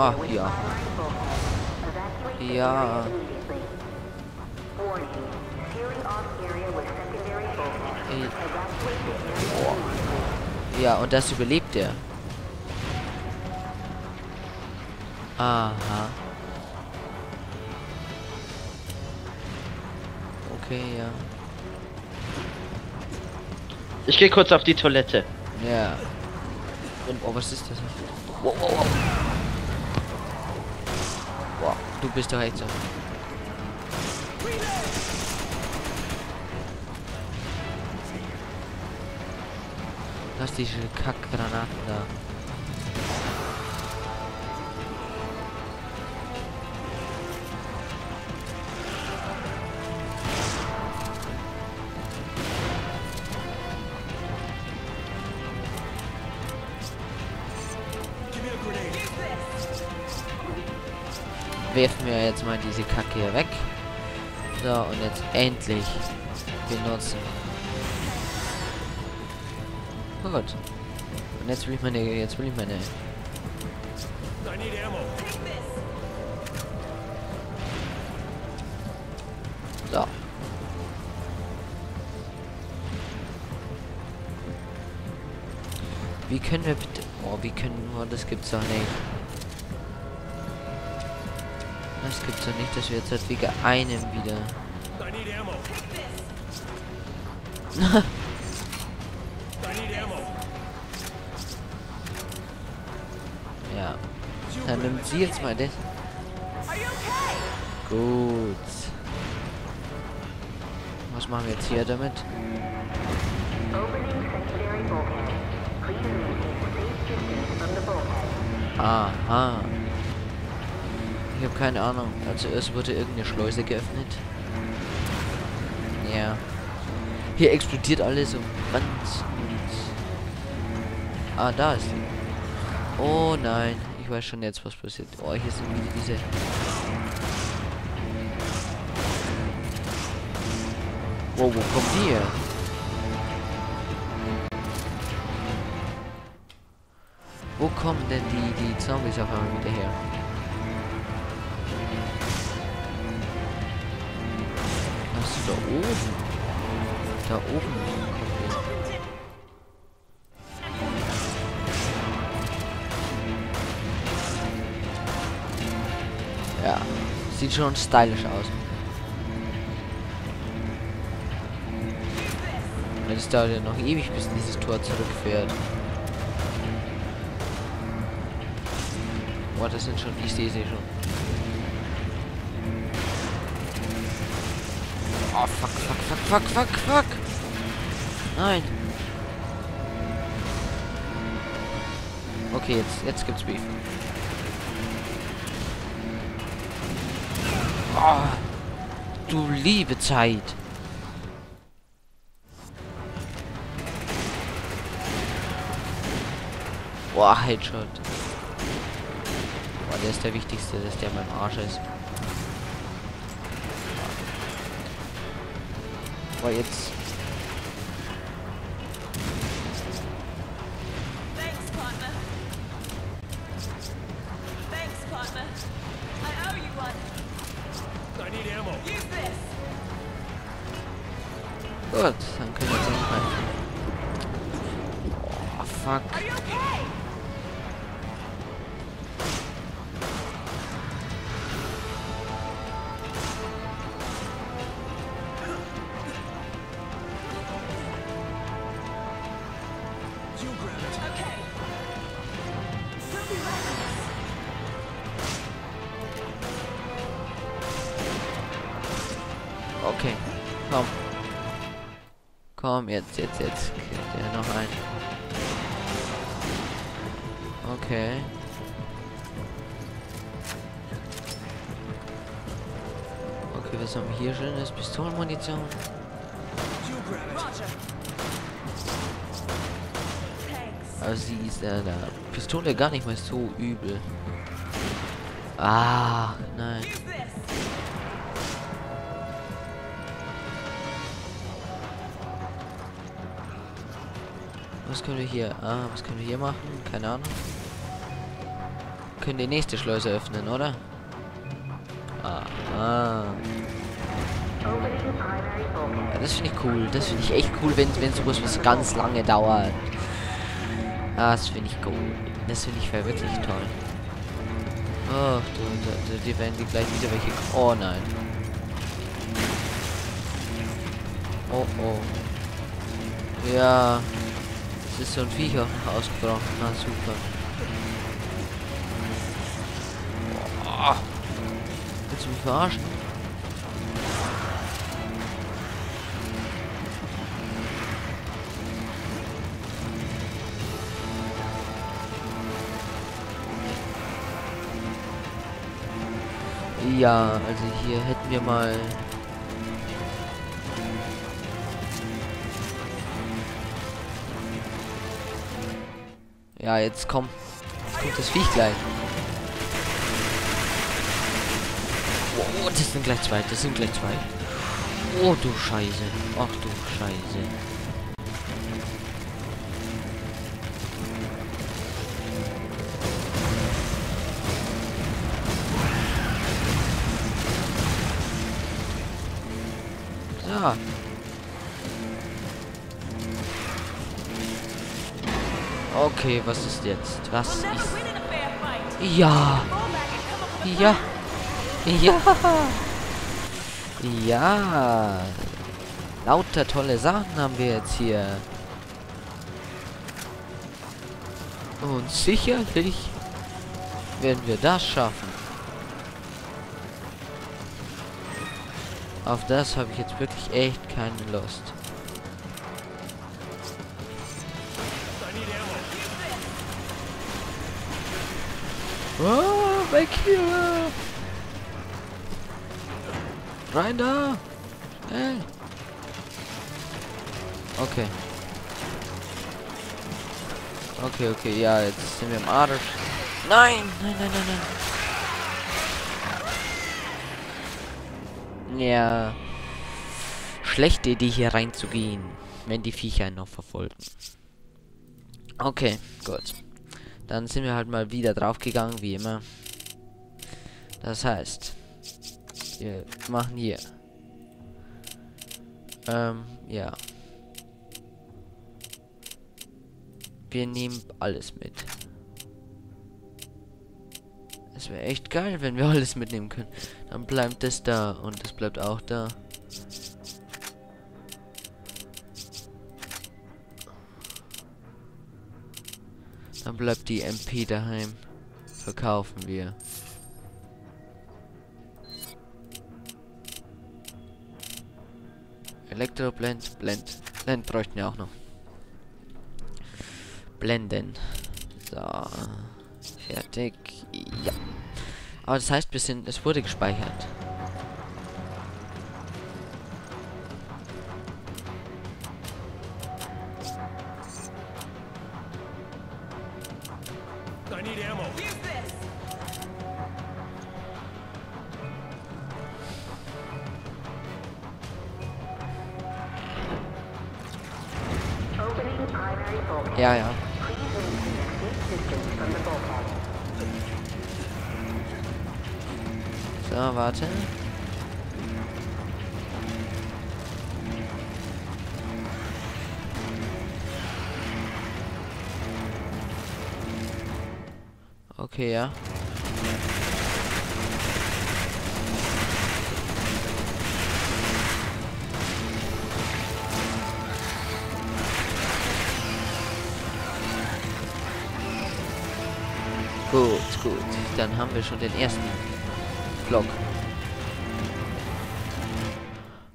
Ah, ja. Ja. Ey. Ja, und das überlebt er. Aha. Okay, ja. Ich gehe kurz auf die Toilette. Ja. Oh, was ist das? Wow, wow, wow. Wow, du bist echt so. Lass diese Kackgranaten da. Werfen wir jetzt mal diese Kacke hier weg. So, und jetzt endlich benutzen. Gut. Und jetzt will ich meine, jetzt will ich meine... So. Wie können wir bitte... Oh, wie können... Oh, das gibt's doch nicht. Das gibt's doch nicht, dass wir jetzt halt wegen einem wieder. ja. Dann nimmt sie jetzt mal das. Gut. Was machen wir jetzt hier damit? Aha. Ich habe keine Ahnung. Also erst wurde irgendeine Schleuse geöffnet. Ja. Hier explodiert alles und ganz Ah, da ist die. Oh nein. Ich weiß schon jetzt, was passiert. Oh, hier sind wieder diese... Wow, wo kommt die her? Wo kommen denn die, die Zombies auf einmal wieder her? Da oben. Da oben. Ja, sieht schon stylisch aus. Es dauert ja noch ewig, bis dieses Tor zurückfährt. Boah, das sind schon, ich sehe sie schon. Oh, fuck, fuck, fuck, fuck, fuck, fuck. Nein. Okay, jetzt, jetzt gibt's Beef. Oh, du liebe Zeit. Boah, Headshot. Boah, der ist der wichtigste, dass der beim Arsch ist. Like it's. Thanks, partner. Thanks, partner. I owe you one. I need ammo. Use this. Oh, fuck. Okay, komm. Komm, jetzt, jetzt, jetzt. Kriegt er noch ein. Okay. Okay, was haben wir hier schönes? Pistolenmunition. Also sie ist äh, der Pistole gar nicht mal so übel. Ah, nein. Was können wir hier? Ah, was können wir hier machen? Keine Ahnung. können die nächste Schleuse öffnen, oder? Ah. Ja, das finde ich cool. Das finde ich echt cool, wenn, wenn sowas was ganz lange dauert. Das finde ich cool. Das finde ich wirklich toll. Ach, du, du, die werden die gleich wieder welche... Oh nein. Oh, oh. Ja. Es ist so ein Viech auch noch ausgebrochen. Na, super. Willst du mich verarschen? Ja, also hier hätten wir mal Ja, jetzt komm. Jetzt kommt das Viech gleich. Oh, das sind gleich zwei. Das sind gleich zwei. Oh, du Scheiße. Ach, du Scheiße. Okay, was ist jetzt? Was ist... Ja. Ja. Ja. Ja. Lauter tolle Sachen haben wir jetzt hier. Und sicherlich werden wir das schaffen. Auf das habe ich jetzt wirklich echt keine Lust. Oh, weg hier! Rein da! Schnell! Okay. Okay, okay, ja, jetzt sind wir im Arsch. Nein! Nein, nein, nein, nein! Ja. Schlechte Idee hier reinzugehen, wenn die Viecher noch verfolgen. Okay, gut. Dann sind wir halt mal wieder draufgegangen, wie immer. Das heißt, wir machen hier. Ähm, ja. Wir nehmen alles mit. Es wäre echt geil, wenn wir alles mitnehmen können. Dann bleibt das da und das bleibt auch da. Dann bleibt die MP daheim. Verkaufen wir. Elektroblend, Blend. Blend bräuchten wir auch noch. Blenden. So. Fertig. Ja. Aber das heißt, wir sind, es wurde gespeichert. Ja, ja. So, warte. Okay, ja. Dann haben wir schon den ersten Block.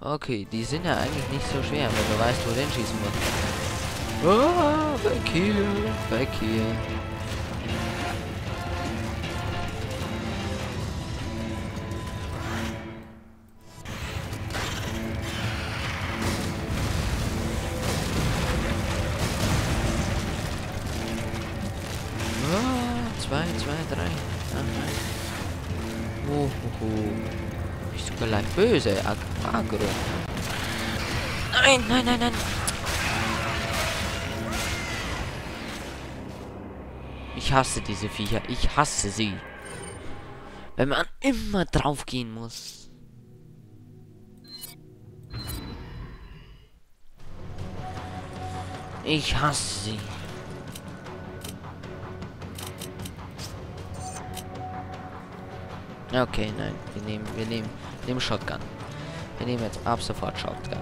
Okay, die sind ja eigentlich nicht so schwer, wenn du weißt, wo den schießen musst. Oh, weg hier, weg hier. zwei, zwei, drei. Oh. Bist du gleich böse, Ag Agro. Nein, nein, nein, nein. Ich hasse diese Viecher. Ich hasse sie. Wenn man immer draufgehen muss. Ich hasse sie. Okay, nein. Wir nehmen, wir nehmen, wir nehmen Shotgun. Wir nehmen jetzt ab sofort Shotgun.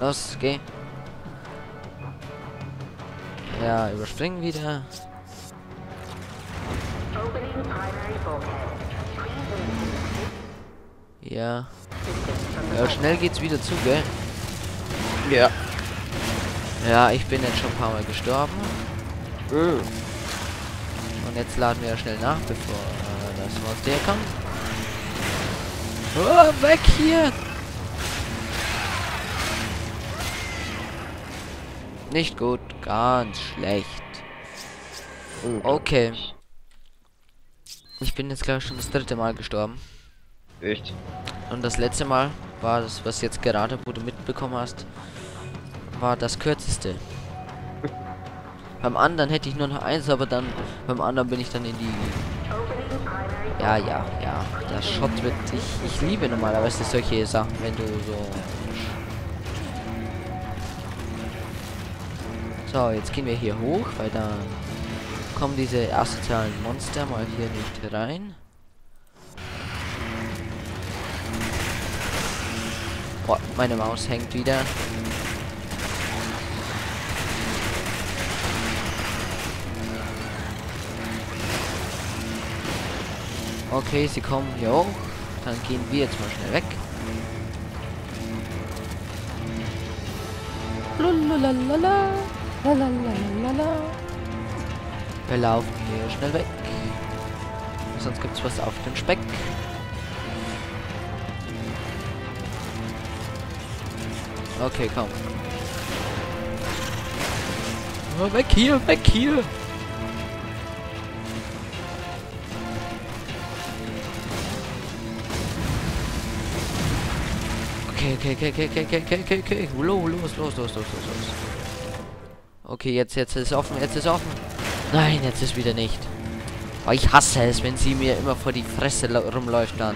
Los, geh. Ja, überspringen wieder. Ja. Ja, schnell geht's wieder zu, gell? Ja. Ja, ich bin jetzt schon ein paar Mal gestorben. Mhm. Und jetzt laden wir schnell nach, bevor das Monster kommt. Oh, weg hier! Nicht gut, ganz schlecht. Okay. Ich bin jetzt glaube ich schon das dritte Mal gestorben. Echt? Und das letzte Mal war das, was jetzt gerade, wo du mitbekommen hast, war das kürzeste. beim anderen hätte ich nur noch eins, aber dann beim anderen bin ich dann in die. Ja, ja, ja. Der Shot wird. Ich, ich liebe normalerweise solche Sachen, wenn du so. So, jetzt gehen wir hier hoch, weil dann kommen diese asozialen Monster mal hier nicht rein. Boah, meine Maus hängt wieder. Okay, sie kommen hier hoch. Dann gehen wir jetzt mal schnell weg. Lalalala, lalalala. Wir laufen hier schnell weg. Sonst gibt's was auf den Speck. Okay, komm. Oh, weg hier, weg hier. Okay, okay, okay, okay, okay, okay, okay, okay. Los, los, los, los, los, los, los. Okay, jetzt, jetzt ist offen, jetzt ist offen. Nein, jetzt ist wieder nicht. Oh, ich hasse es, wenn sie mir immer vor die Fresse rumläuft dann.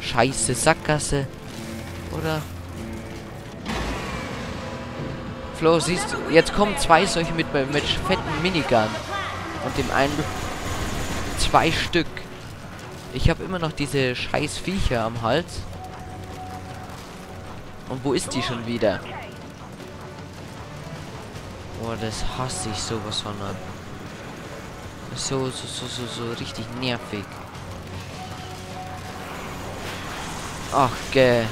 Scheiße Sackgasse. Oder? Flo, siehst du, jetzt kommen zwei solche mit, mit fetten Minigun. Und dem einen zwei Stück. Ich habe immer noch diese scheiß Viecher am Hals. Und wo ist die schon wieder? Oh, das hasse ich sowas von an. So, so, so, so, so richtig nervig. Ach, gell.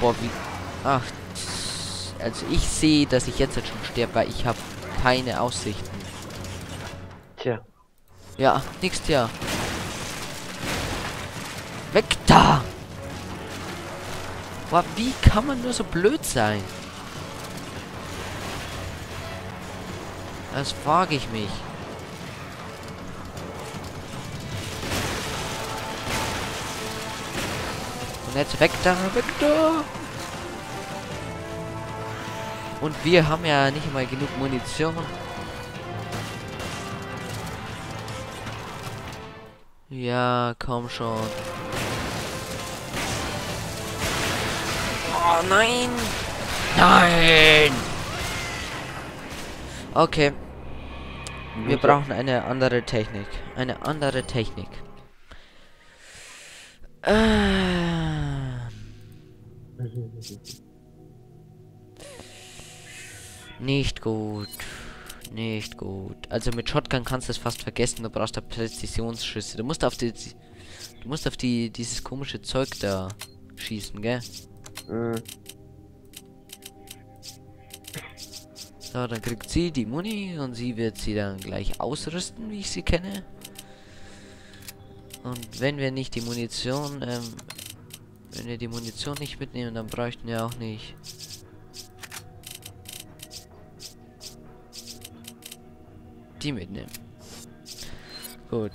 Boah, wie... Ach, also ich sehe, dass ich jetzt halt schon sterbe, weil ich habe keine Aussichten. Tja. Ja, nix tja. Weg da! Wie kann man nur so blöd sein? Das frage ich mich. Und jetzt weg da, weg da! Und wir haben ja nicht mal genug Munition. Ja, komm schon. Oh nein! Nein! Okay. Wir brauchen eine andere Technik. Eine andere Technik. Äh. Nicht gut. Nicht gut. Also mit Shotgun kannst du es fast vergessen. Du brauchst da Präzisionsschüsse. Du musst auf die, du musst auf die dieses komische Zeug da schießen, gell? Mhm. So, dann kriegt sie die Muni und sie wird sie dann gleich ausrüsten, wie ich sie kenne. Und wenn wir nicht die Munition, ähm, wenn wir die Munition nicht mitnehmen, dann bräuchten wir auch nicht die mitnehmen. Gut.